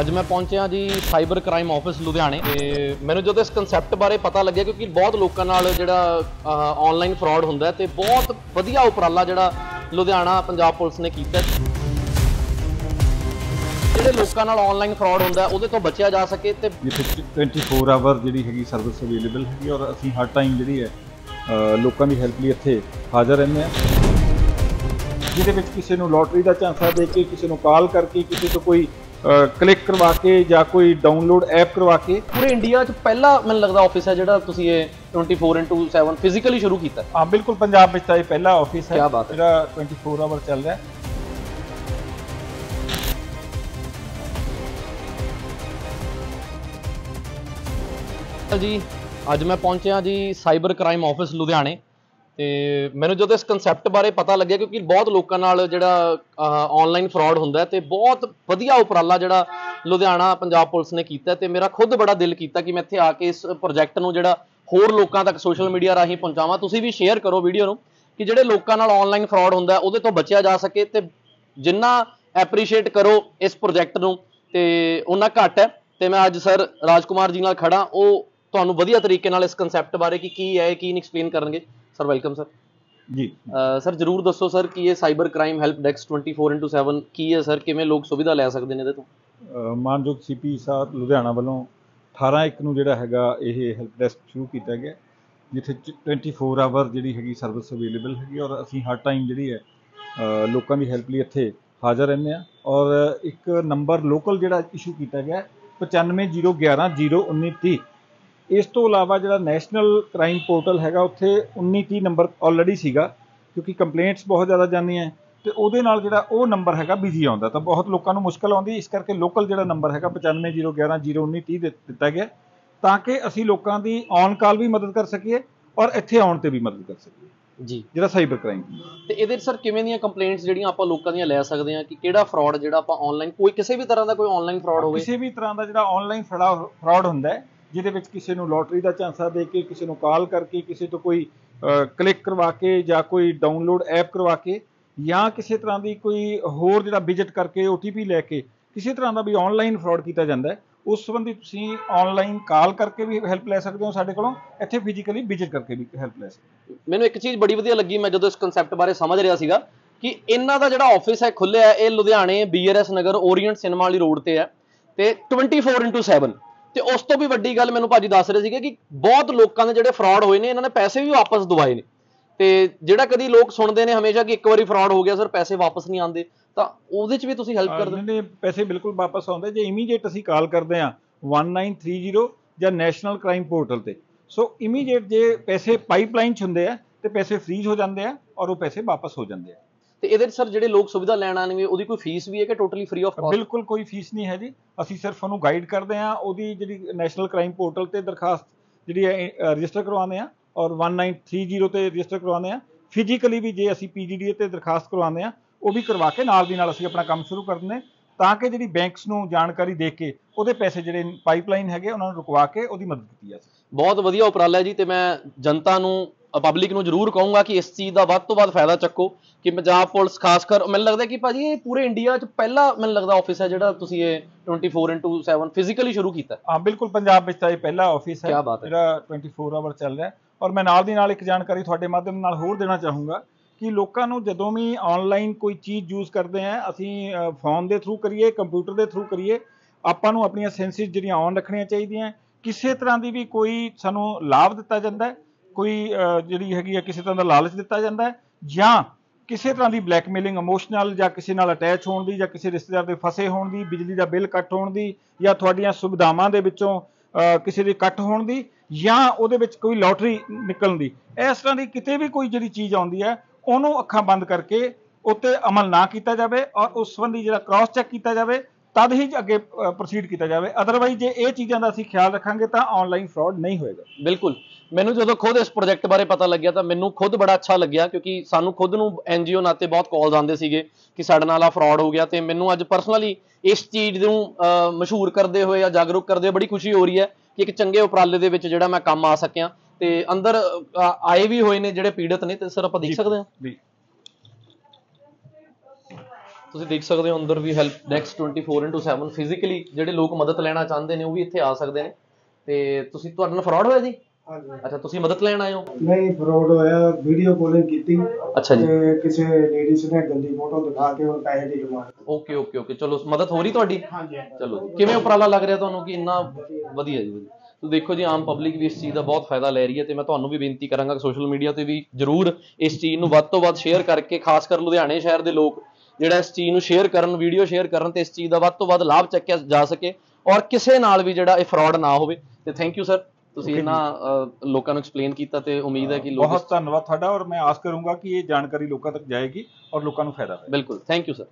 ਅੱਜ ਮੈਂ ਪਹੁੰਚਿਆ ਜੀ ਸਾਈਬਰ ਕ੍ਰਾਈਮ ਆਫਿਸ ਲੁਧਿਆਣੇ ਤੇ ਮੈਨੂੰ ਜਦੋਂ ਇਸ ਕਨਸੈਪਟ ਬਾਰੇ ਪਤਾ ਲੱਗਿਆ ਕਿਉਂਕਿ ਬਹੁਤ ਲੋਕਾਂ ਨਾਲ ਜਿਹੜਾ ਆਨਲਾਈਨ ਫਰਾਡ ਹੁੰਦਾ ਹੈ ਤੇ ਬਹੁਤ ਵਧੀਆ ਉਪਰਾਲਾ ਜਿਹੜਾ ਲੁਧਿਆਣਾ ਪੰਜਾਬ ਪੁਲਿਸ ਨੇ ਕੀਤਾ ਜਿਹੜੇ ਲੋਕਾਂ ਨਾਲ ਆਨਲਾਈਨ ਫਰਾਡ ਹੁੰਦਾ ਉਹਦੇ ਤੋਂ ਬਚਿਆ ਜਾ ਸਕੇ ਤੇ ਜਿੱਥੇ 24 ਆਵਰ ਜਿਹੜੀ ਹੈਗੀ ਸਰਵਿਸ ਅਵੇਲੇਬਲ ਹੈਗੀ ਔਰ ਅਸੀਂ ਹਰ ਟਾਈਮ ਜਿਹੜੀ ਹੈ ਲੋਕਾਂ ਦੀ ਹੈਲਪ ਲਈ ਇੱਥੇ ਹਾਜ਼ਰ ਰਹਿੰਦੇ ਹਾਂ। ਜਿਹਦੇ ਵਿੱਚ ਕਿਸੇ ਨੂੰ ਲੋਟਰੀ ਦਾ ਝਾਂਸਾ ਦੇ ਕੇ, ਕਿਸੇ ਨੂੰ ਕਾਲ ਕਰਕੇ, ਕਿਸੇ ਤੋਂ ਕੋਈ ਕਲਿੱਕ ਕਰਵਾ ਕੇ ਜਾਂ ਕੋਈ ਡਾਊਨਲੋਡ ਐਪ ਕਰਵਾ ਕੇ ਪੂਰੇ ਇੰਡੀਆ 'ਚ ਪਹਿਲਾ ਮੈਨੂੰ ਲੱਗਦਾ ਆਫਿਸ ਹੈ ਜਿਹੜਾ ਤੁਸੀਂ ਇਹ 24/7 ਫਿਜ਼ੀਕਲੀ ਸ਼ੁਰੂ ਕੀਤਾ ਹੈ। ਹਾਂ ਬਿਲਕੁਲ ਪੰਜਾਬ ਵਿੱਚ ਤਾਂ ਇਹ ਪਹਿਲਾ ਆਫਿਸ ਹੈ। ਜਿਹੜਾ 24 ਆਵਰ ਚੱਲ ਰਿਹਾ ਹੈ ਜੀ ਅੱਜ ਮੈਂ ਪਹੁੰਚਿਆ ਜੀ ਸਾਈਬਰ ਕ੍ਰਾਈਮ ਆਫਿਸ ਲੁਧਿਆਣੇ ਤੇ ਮੈਨੂੰ ਜਦੋਂ ਇਸ ਕਨਸੈਪਟ ਬਾਰੇ ਪਤਾ ਲੱਗਿਆ, ਕਿਉਂਕਿ ਬਹੁਤ ਲੋਕਾਂ ਨਾਲ ਜਿਹੜਾ ਆਨਲਾਈਨ ਫਰਾਡ ਹੁੰਦਾ ਹੈ ਤੇ ਬਹੁਤ ਵਧੀਆ ਉਪਰਾਲਾ ਜਿਹੜਾ ਲੁਧਿਆਣਾ ਪੰਜਾਬ ਪੁਲਿਸ ਨੇ ਕੀਤਾ ਹੈ ਤੇ ਮੇਰਾ ਖੁਦ ਬੜਾ ਦਿਲ ਕੀਤਾ ਕਿ ਮੈਂ ਇੱਥੇ ਆ ਕੇ ਇਸ ਪ੍ਰੋਜੈਕਟ ਨੂੰ ਜਿਹੜਾ ਹੋਰ ਲੋਕਾਂ ਤੱਕ ਸੋਸ਼ਲ ਮੀਡੀਆ ਰਾਹੀਂ ਪਹੁੰਚਾਵਾਂ। ਤੁਸੀਂ ਵੀ ਸ਼ੇਅਰ ਕਰੋ ਵੀਡੀਓ ਨੂੰ ਕਿ ਜਿਹੜੇ ਲੋਕਾਂ ਨਾਲ ਆਨਲਾਈਨ ਫਰਾਡ ਹੁੰਦਾ ਉਹਦੇ ਤੋਂ ਬਚਿਆ ਜਾ ਸਕੇ ਤੇ ਜਿੰਨਾ ਐਪਰੀਸ਼ੀਏਟ ਕਰੋ ਇਸ ਪ੍ਰੋਜੈਕਟ ਨੂੰ ਤੇ ਉਹਨਾਂ ਘੱਟ ਹੈ। ਤੇ ਮੈਂ ਅੱਜ ਸਰ ਰਾਜਕੁਮਾਰ ਜੀ ਨਾਲ ਖੜਾ ਉਹ ਤੁਹਾਨੂੰ ਵਧੀਆ ਤਰੀਕੇ ਨਾਲ ਇਸ ਕਨਸੈਪਟ ਬਾਰੇ ਕਿ ਕੀ ਹੈ, ਕੀ ਨਹੀਂ ਐਕਸਪਲੇਨ ਕਰਨਗੇ। Sir welcome sir ji. Sir ਜਰੂਰ ਦੱਸੋ ਸਰ ਕਿ ਇਹ ਸਾਈਬਰ ਕ੍ਰਾਈਮ ਹੈਲਪ ਡੈਸਕ 24/7 ਕੀ ਹੈ ਸਰ ਕਿਵੇਂ ਲੋਕ ਸੁਵਿਧਾ ਲੈ ਸਕਦੇ ਨੇ ਇਹਦੇ ਤੋਂ? ਮਾਨਯੋਗ ਸੀਪੀ ਸਾਹਿਬ ਲੁਧਿਆਣਾ ਵੱਲੋਂ 18 ਇੱਕ ਨੂੰ ਜਿਹੜਾ ਹੈਗਾ ਇਹ ਹੈਲਪ ਡੈਸਕ ਸ਼ੁਰੂ ਕੀਤਾ ਗਿਆ ਜਿੱਥੇ ਚ- 24 ਆਵਰ ਜਿਹੜੀ ਹੈਗੀ ਸਰਵਿਸ ਅਵੇਲੇਬਲ ਹੈਗੀ ਔਰ ਅਸੀਂ ਹਰ ਟਾਈਮ ਜਿਹੜੀ ਹੈ ਲੋਕਾਂ ਦੀ ਹੈਲਪ ਲਈ ਇੱਥੇ ਹਾਜ਼ਰ ਰਹਿੰਦੇ ਹਾਂ। ਔਰ ਇੱਕ ਨੰਬਰ ਲੋਕਲ ਜਿਹੜਾ ਇਸ਼ੂ ਕੀਤਾ ਗਿਆ ਹੈ, 9501101930 ਇਸ ਤੋਂ ਇਲਾਵਾ ਜਿਹੜਾ ਨੈਸ਼ਨਲ ਕ੍ਰਾਈਮ ਪੋਰਟਲ ਹੈਗਾ ਉੱਥੇ 1930 ਨੰਬਰ ਆਲਰੇਡੀ ਸੀਗਾ ਕਿਉਂਕਿ ਕੰਪਲੇਂਟਸ ਬਹੁਤ ਜ਼ਿਆਦਾ ਜਾਂਦੀਆਂ ਤੇ ਉਹਦੇ ਨਾਲ ਜਿਹੜਾ ਉਹ ਨੰਬਰ ਹੈਗਾ ਬਿਜ਼ੀ ਆਉਂਦਾ। ਤਾਂ ਬਹੁਤ ਲੋਕਾਂ ਨੂੰ ਮੁਸ਼ਕਲ ਆਉਂਦੀ ਇਸ ਕਰਕੇ ਲੋਕਲ ਜਿਹੜਾ ਨੰਬਰ ਹੈਗਾ 9501101930 ਦੇ ਦਿੱਤਾ ਗਿਆ ਤਾਂ ਕਿ ਅਸੀਂ ਲੋਕਾਂ ਦੀ ਔਨ ਕਾਲ ਵੀ ਮਦਦ ਕਰ ਸਕੀਏ ਔਰ ਇੱਥੇ ਆਉਣ ਤੇ ਵੀ ਮਦਦ ਕਰ ਸਕੀਏ। ਜੀ। ਜਿਹੜਾ ਸਾਈਬਰ ਕ੍ਰਾਈਮ ਤੇ ਇਹਦੇ ਸਰ ਕਿਵੇਂ ਦੀਆਂ ਕੰਪਲੇਂਟਸ ਜਿਹੜੀਆਂ ਆਪਾਂ ਲੋਕਾਂ ਦੀਆਂ ਲੈ ਸਕਦੇ ਹਾਂ ਕਿ ਕਿਹੜਾ ਫਰਾਡ ਜਿਹੜਾ ਆਪਾਂ ਆਨਲਾਈਨ ਕੋਈ ਕਿਸੇ ਵੀ ਤਰ੍ਹਾਂ ਦਾ ਕੋਈ ਆਨਲਾਈਨ ਫਰਾਡ ਹੋਵੇ? ਕਿਸੇ ਵੀ ਤਰ੍ਹਾਂ ਦਾ ਜਿਹੜਾ ਆਨਲਾਈਨ ਫਰਾਡ ਹੁੰਦਾ ਹੈ ਜਿਹਦੇ ਵਿੱਚ ਕਿਸੇ ਨੂੰ ਲੋਟਰੀ ਦਾ ਝਾਂਸਾ ਦੇ ਕੇ, ਕਿਸੇ ਨੂੰ ਕਾਲ ਕਰਕੇ, ਕਿਸੇ ਤੋਂ ਕੋਈ ਕਲਿੱਕ ਕਰਵਾ ਕੇ ਜਾਂ ਕੋਈ ਡਾਊਨਲੋਡ ਐਪ ਕਰਵਾ ਕੇ ਜਾਂ ਕਿਸੇ ਤਰ੍ਹਾਂ ਦੀ ਕੋਈ ਹੋਰ ਜਿਹੜਾ ਵਿਜ਼ਿਟ ਕਰਕੇ OTP ਲੈ ਕੇ ਕਿਸੇ ਤਰ੍ਹਾਂ ਦਾ ਵੀ ਆਨਲਾਈਨ ਫਰਾਡ ਕੀਤਾ ਜਾਂਦਾ ਹੈ, ਉਸ ਸੰਬੰਧੀ ਤੁਸੀਂ ਆਨਲਾਈਨ ਕਾਲ ਕਰਕੇ ਵੀ ਹੈਲਪ ਲੈ ਸਕਦੇ ਹੋ ਸਾਡੇ ਕੋਲੋਂ, ਇੱਥੇ ਫਿਜ਼ੀਕਲੀ ਵਿਜ਼ਿਟ ਕਰਕੇ ਵੀ ਹੈਲਪ ਲੈ ਸਕਦੇ ਹੋ। ਮੈਨੂੰ ਇੱਕ ਚੀਜ਼ ਬੜੀ ਵਧੀਆ ਲੱਗੀ, ਮੈਂ ਜਦੋਂ ਇਸ ਕਨਸੈਪਟ ਬਾਰੇ ਸਮਝ ਰਿਹਾ ਸੀਗਾ ਕਿ ਇਹਨਾਂ ਦਾ ਜਿਹੜਾ ਆਫਿਸ ਹੈ ਖੁੱਲਿਆ ਇਹ ਲੁਧਿਆਣੇ ਬੀਆਰਐਸ ਨਗਰ ਓਰੀਐਂਟ ਸਿਨੇਮਾ ਵਾਲੀ ਰੋਡ ਤੇ ਹੈ ਤੇ 24/7 ਤੇ ਉਸ ਤੋਂ ਵੀ ਵੱਡੀ ਗੱਲ ਮੈਨੂੰ ਭਾਜੀ ਦੱਸ ਰਹੇ ਸੀਗੇ ਕਿ ਬਹੁਤ ਲੋਕਾਂ ਦੇ ਜਿਹੜੇ ਫਰਾਡ ਹੋਏ ਨੇ ਇਹਨਾਂ ਨੇ ਪੈਸੇ ਵੀ ਵਾਪਸ ਦਵਾਏ ਨੇ। ਤੇ ਜਿਹੜਾ ਕਦੀ ਲੋਕ ਸੁਣਦੇ ਨੇ ਹਮੇਸ਼ਾ ਕਿ ਇੱਕ ਵਾਰੀ ਫਰਾਡ ਹੋ ਗਿਆ ਸਰ ਪੈਸੇ ਵਾਪਸ ਨਹੀਂ ਆਉਂਦੇ ਤਾਂ ਉਹਦੇ 'ਚ ਵੀ ਤੁਸੀਂ ਹੈਲਪ ਕਰਦੇ ਨੇ ਪੈਸੇ ਬਿਲਕੁਲ ਵਾਪਸ ਆਉਂਦੇ ਜੇ ਇਮੀਡੀਏਟ ਅਸੀਂ ਕਾਲ ਕਰਦੇ ਆ 1930 ਜਾਂ ਨੈਸ਼ਨਲ ਕ੍ਰਾਈਮ ਪੋਰਟਲ ਤੇ। ਸੋ ਇਮੀਡੀਏਟ ਜੇ ਪੈਸੇ ਪਾਈਪਲਾਈਨ 'ਚ ਹੁੰਦੇ ਆ ਤੇ ਪੈਸੇ ਫ੍ਰੀਜ਼ ਹੋ ਜਾਂਦੇ ਆ ਔਰ ਉਹ ਪੈਸੇ ਵਾਪਸ ਹੋ ਜਾਂਦੇ ਆ। ਤੇ ਇਹਦੇ ਸਰ ਜਿਹੜੇ ਲੋਕ ਸੁਵਿਧਾ ਲੈਣ ਆਣਗੇ ਉਹਦੀ ਕੋਈ ਫੀਸ ਵੀ ਹੈ ਕਿ ਟੋਟਲੀ ਫ੍ਰੀ ਆਫ ਕਾਸਟ ਬਿਲਕੁਲ ਕੋਈ ਫੀਸ ਨਹੀਂ ਹੈ ਜੀ। ਅਸੀਂ ਸਿਰਫ ਉਹਨੂੰ ਗਾਈਡ ਕਰਦੇ ਆ ਉਹਦੀ ਜਿਹੜੀ ਨੈਸ਼ਨਲ ਕ੍ਰਾਈਮ ਪੋਰਟਲ ਤੇ ਦਰਖਾਸਤ ਜਿਹੜੀ ਹੈ ਰਜਿਸਟਰ ਕਰਵਾਉਂਦੇ ਆ ਔਰ 1930 ਤੇ ਰਜਿਸਟਰ ਕਰਵਾਉਂਦੇ ਆ ਫਿਜ਼ੀਕਲੀ ਵੀ ਜੇ ਅਸੀਂ ਪੀਜੀਡੀ ਤੇ ਦਰਖਾਸਤ ਕਰਵਾਉਂਦੇ ਆ ਉਹ ਵੀ ਕਰਵਾ ਕੇ ਨਾਲ ਦੀ ਨਾਲ ਅਸੀਂ ਆਪਣਾ ਕੰਮ ਸ਼ੁਰੂ ਕਰ ਦਿੰਦੇ ਤਾਂ ਕਿ ਜਿਹੜੀ ਬੈਂਕਸ ਨੂੰ ਜਾਣਕਾਰੀ ਦੇ ਕੇ ਉਹਦੇ ਪੈਸੇ ਜਿਹੜੇ ਪਾਈਪਲਾਈਨ ਹੈਗੇ ਉਹਨਾਂ ਨੂੰ ਰੁਕਵਾ ਕੇ ਉਹਦੀ ਮਦਦ ਕੀਤੀ ਜਾ ਸਕੇ। ਬਹੁਤ ਵਧੀਆ ਉਪਰਾਲਾ ਹੈ ਜੀ ਤੇ ਮੈਂ ਜਨਤਾ ਨੂੰ ਪਬਲਿਕ ਨੂੰ ਜ਼ਰੂਰ ਕਹੂੰਗਾ ਕਿ ਇਸ ਚੀਜ਼ ਦਾ ਵੱਧ ਤੋਂ ਵੱਧ ਫਾਇਦਾ ਚੱਕੋ ਕਿ ਪੰਜਾਬ ਪੁਲਿਸ ਖਾਸ ਕਰ ਮੈਨੂੰ ਲੱਗਦਾ ਕਿ ਭਾਜੀ ਇਹ ਪੂਰੇ ਇੰਡੀਆ 'ਚ ਪਹਿਲਾ ਮੈਨੂੰ ਲੱਗਦਾ ਆਫਿਸ ਹੈ ਜਿਹੜਾ ਤੁਸੀਂ ਇਹ 24/7 ਫਿਜ਼ੀਕਲੀ ਸ਼ੁਰੂ ਕੀਤਾ। ਹਾਂ ਬਿਲਕੁਲ ਪੰਜਾਬ ਵਿੱਚ ਤਾਂ ਇਹ ਪਹਿਲਾ ਆਫਿਸ ਹੈ। ਜਿਹੜਾ 24 ਆਵਰ ਚੱਲ ਰਿਹਾ। ਔਰ ਮੈਂ ਨਾਲ ਦੀ ਨਾਲ ਇੱਕ ਜਾਣਕਾਰੀ ਤੁਹਾਡੇ ਮਾਧਿਅਮ ਨਾਲ ਹੋਰ ਦੇਣਾ ਚਾਹੂੰਗਾ ਕਿ ਲੋਕਾਂ ਨੂੰ ਜਦੋਂ ਵੀ ਆਨਲਾਈਨ ਕੋਈ ਚੀਜ਼ ਯੂਜ਼ ਕਰਦੇ ਆ ਅਸੀਂ ਫੋਨ ਦੇ ਥਰੂ ਕਰੀਏ ਕੰਪਿਊਟਰ ਦੇ ਥਰੂ ਕਰੀਏ ਆਪਾਂ ਨੂੰ ਆਪਣੀਆਂ ਸੈਂਸਿਸ ਜਿਹੜੀਆਂ ਔਨ ਰੱਖਣੀਆਂ ਚਾਹੀਦੀਆਂ। ਕਿਸੇ ਤਰ੍ਹਾਂ ਦੀ ਵੀ ਕੋਈ ਸਾਨੂੰ ਲਾਭ ਦਿੱਤਾ ਜਾਂਦਾ ਹੈ। ਕੋਈ ਜਿਹੜੀ ਹੈਗੀ ਹੈ ਕਿਸੇ ਤਰ੍ਹਾਂ ਦਾ ਲਾਲਚ ਦਿੱਤਾ ਜਾਂਦਾ ਹੈ ਜਾਂ ਕਿਸੇ ਤਰ੍ਹਾਂ ਦੀ ਬਲੈਕਮੇਲਿੰਗ ਇਮੋਸ਼ਨਲ ਜਾਂ ਕਿਸੇ ਨਾਲ ਅਟੈਚ ਹੋਣ ਦੀ ਜਾਂ ਕਿਸੇ ਰਿਸ਼ਤੇਦਾਰ ਦੇ ਫਸੇ ਹੋਣ ਦੀ, ਬਿਜਲੀ ਦਾ ਬਿੱਲ ਕੱਟ ਹੋਣ ਦੀ ਜਾਂ ਤੁਹਾਡੀਆਂ ਸੁਵਿਧਾਵਾਂ ਦੇ ਵਿੱਚੋਂ ਕਿਸੇ ਦੇ ਕੱਟ ਹੋਣ ਦੀ ਜਾਂ ਉਹਦੇ ਵਿੱਚ ਕੋਈ ਲੋਟਰੀ ਨਿਕਲਣ ਦੀ। ਇਸ ਤਰ੍ਹਾਂ ਦੀ ਕਿਤੇ ਵੀ ਕੋਈ ਜਿਹੜੀ ਚੀਜ਼ ਆਉਂਦੀ ਹੈ, ਉਹਨੂੰ ਅੱਖਾਂ ਬੰਦ ਕਰਕੇ ਉੱਤੇ ਅਮਲ ਨਾ ਕੀਤਾ ਜਾਵੇ ਔਰ ਉਸ ਸੰਬੰਧੀ ਜਿਹੜਾ ਕ੍ਰਾਸ ਚੈੱਕ ਕੀਤਾ ਜਾਵੇ ਤਦ ਹੀ ਅੱਗੇ ਪ੍ਰੋਸੀਡ ਕੀਤਾ ਜਾਵੇ। ਅਦਰਵਾਈਜ਼ ਜੇ ਇਹ ਚੀਜ਼ਾਂ ਦਾ ਅਸੀਂ ਖਿਆਲ ਰੱਖਾਂਗੇ ਤਾਂ ਆਨਲਾਈਨ ਫਰਾਡ ਨਹੀਂ ਹੋਏਗਾ। ਬਿਲਕੁਲ। ਮੈਨੂੰ ਜਦੋਂ ਖੁਦ ਇਸ ਪ੍ਰੋਜੈਕਟ ਬਾਰੇ ਪਤਾ ਲੱਗਿਆ ਤਾਂ ਮੈਨੂੰ ਖੁਦ ਬੜਾ ਅੱਛਾ ਲੱਗਿਆ ਕਿਉਂਕਿ ਸਾਨੂੰ ਖੁਦ ਨੂੰ ਐਨਜੀਓ ਨਾਤੇ ਬਹੁਤ ਕਾਲਸ ਆਉਂਦੇ ਸੀਗੇ ਕਿ ਸਾਡੇ ਨਾਲ ਆ ਫਰਾਡ ਹੋ ਗਿਆ ਤੇ ਮੈਨੂੰ ਅੱਜ ਪਰਸਨਲੀ ਇਸ ਚੀਜ਼ ਨੂੰ ਮਸ਼ਹੂਰ ਕਰਦੇ ਹੋਏ ਜਾਂ ਜਾਗਰੂਕ ਕਰਦੇ ਹੋਏ ਬੜੀ ਖੁਸ਼ੀ ਹੋ ਰਹੀ ਹੈ ਕਿ ਇੱਕ ਚੰਗੇ ਉਪਰਾਲੇ ਦੇ ਵਿੱਚ ਜਿਹੜਾ ਮੈਂ ਕੰਮ ਆ ਸਕਿਆ ਤੇ ਅੰਦਰ ਆਏ ਵੀ ਹੋਏ ਨੇ ਜਿਹੜੇ ਪੀੜਤ ਨੇ ਤੇ ਸਰ ਆਪਾਂ ਦੇਖ ਸਕਦੇ ਹਾਂ। ਜੀ। ਤੁਸੀਂ ਦੇਖ ਸਕਦੇ ਹੋ ਅੰਦਰ ਵੀ ਹੈਲਪ ਡੈਕਸ 24/7 ਫਿਜ਼ੀਕਲੀ ਜਿਹੜੇ ਲੋਕ ਮਦਦ ਲੈਣਾ ਚਾਹੁੰਦੇ ਨੇ ਉਹ ਵੀ ਇੱਥੇ ਆ ਸਕਦੇ ਨੇ। ਤੇ ਤੁਸੀਂ ਤੁਹਾਡੇ ਨਾਲ ਫਰਾਡ ਹੋਇਆ ਜੀ? ਹਾਂਜੀ। ਅੱਛਾ ਤੁਸੀਂ ਮਦਦ ਲੈਣ ਆਏ ਹੋ? ਨਹੀਂ ਫਰੋਡ ਹੋਇਆ ਵੀਡੀਓ ਕਾਲਿੰਗ ਕੀਤੀ। ਅੱਛਾ ਜੀ। ਤੇ ਕਿਸੇ ਲੇਡੀਜ਼ ਨੇ ਗੰਦੀ ਫੋਟੋ ਦਿਖਾ ਕੇ ਉਹ ਪੈਸੇ ਦੀ ਡਿਮਾਂਡ ਓਕੇ ਓਕੇ ਓਕੇ ਚਲੋ ਮਦਦ ਹੋ ਰਹੀ ਤੁਹਾਡੀ? ਹਾਂਜੀ ਚਲੋ ਕਿਵੇਂ ਉਪਰਾਲਾ ਲੱਗ ਰਿਹਾ ਤੁਹਾਨੂੰ? ਕਿ ਇੰਨਾ ਵਧੀਆ ਜੀ ਵਧੀਆ। ਤੁਸੀਂ ਦੇਖੋ ਜੀ ਆਮ ਪਬਲਿਕ ਵੀ ਇਸ ਚੀਜ਼ ਦਾ ਬਹੁਤ ਫਾਇਦਾ ਲੈ ਰਹੀ ਹੈ ਤੇ ਮੈਂ ਤੁਹਾਨੂੰ ਵੀ ਬੇਨਤੀ ਕਰਾਂਗਾ ਕਿ ਸੋਸ਼ਲ ਮੀਡੀਆ ਤੇ ਵੀ ਜਰੂਰ ਇਸ ਚੀਜ਼ ਨੂੰ ਵੱਧ ਤੋਂ ਵੱਧ ਸ਼ੇਅਰ ਕਰਕੇ ਖਾਸ ਕਰ ਲੁਧਿਆਣੇ ਸ਼ਹਿਰ ਦੇ ਲੋਕ ਜਿਹੜਾ ਇਸ ਚੀਜ਼ ਨੂੰ ਸ਼ੇਅਰ ਕਰਨ ਵੀਡੀਓ ਸ਼ੇਅਰ ਕਰਨ ਤੇ ਇਸ ਚੀਜ਼ ਦਾ ਵੱਧ ਤੋਂ ਵੱਧ ਲਾਭ ਚੱਕਿਆ ਜਾ ਸਕੇ ਔਰ ਕਿਸੇ ਨਾਲ ਵੀ ਜਿਹੜਾ ਇਹ ਫਰਾਡ ਨਾ ਹੋਵੇ। ਤੇ ਥੈਂਕ ਯੂ ਸਰ ਤੁਸੀਂ। ਇਹਨਾਂ ਲੋਕਾਂ ਨੂੰ ਐਕਸਪਲੇਨ ਕੀਤਾ ਤੇ ਉਮੀਦ ਹੈ ਕਿ ਲੋਕ ਬਹੁਤ ਧੰਨਵਾਦ ਤੁਹਾਡਾ ਔਰ ਮੈਂ ਆਸ ਕਰੂੰਗਾ ਕਿ ਇਹ ਜਾਣਕਾਰੀ ਲੋਕਾਂ ਤੱਕ ਜਾਏਗੀ ਔਰ ਲੋਕਾਂ ਨੂੰ ਫਾਇਦਾ ਹੋਏਗਾ। ਬਿਲਕੁਲ ਥੈਂਕ ਯੂ ਸਰ